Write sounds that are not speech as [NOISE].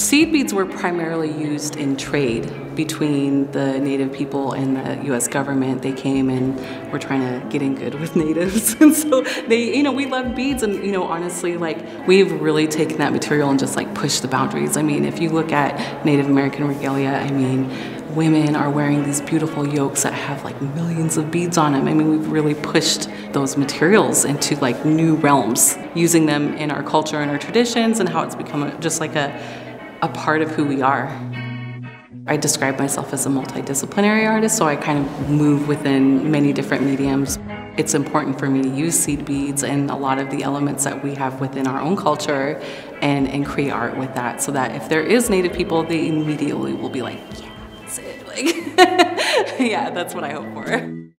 Seed beads were primarily used in trade between the native people and the US government. They came and were trying to get in good with [LAUGHS] natives. [LAUGHS] and so they, you know, we love beads and, you know, honestly, like we've really taken that material and just like pushed the boundaries. I mean, if you look at Native American regalia, I mean, women are wearing these beautiful yokes that have like millions of beads on them. I mean, we've really pushed those materials into like new realms, using them in our culture and our traditions and how it's become just like a, a part of who we are. I describe myself as a multidisciplinary artist, so I kind of move within many different mediums. It's important for me to use seed beads and a lot of the elements that we have within our own culture and, and create art with that so that if there is Native people, they immediately will be like, yeah, that's it. Like, [LAUGHS] yeah, that's what I hope for.